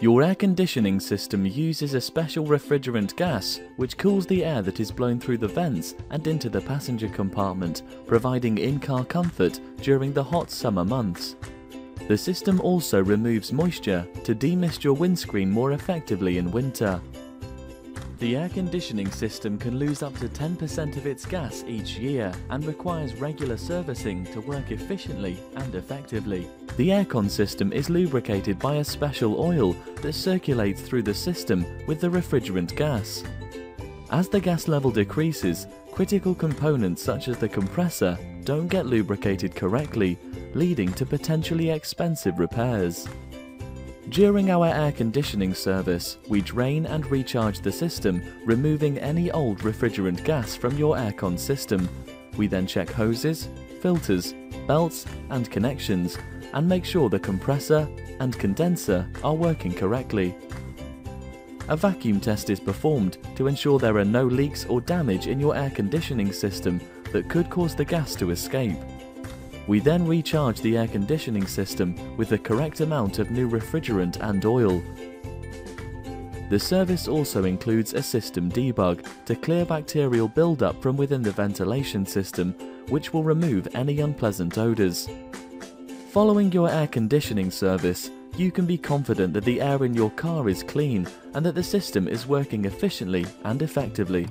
Your air conditioning system uses a special refrigerant gas which cools the air that is blown through the vents and into the passenger compartment, providing in-car comfort during the hot summer months. The system also removes moisture to demist your windscreen more effectively in winter. The air conditioning system can lose up to 10% of its gas each year and requires regular servicing to work efficiently and effectively. The aircon system is lubricated by a special oil that circulates through the system with the refrigerant gas. As the gas level decreases, critical components such as the compressor don't get lubricated correctly, leading to potentially expensive repairs. During our air conditioning service, we drain and recharge the system, removing any old refrigerant gas from your aircon system. We then check hoses, filters, belts and connections and make sure the compressor and condenser are working correctly. A vacuum test is performed to ensure there are no leaks or damage in your air conditioning system that could cause the gas to escape. We then recharge the air conditioning system with the correct amount of new refrigerant and oil. The service also includes a system debug to clear bacterial buildup from within the ventilation system, which will remove any unpleasant odours. Following your air conditioning service, you can be confident that the air in your car is clean and that the system is working efficiently and effectively.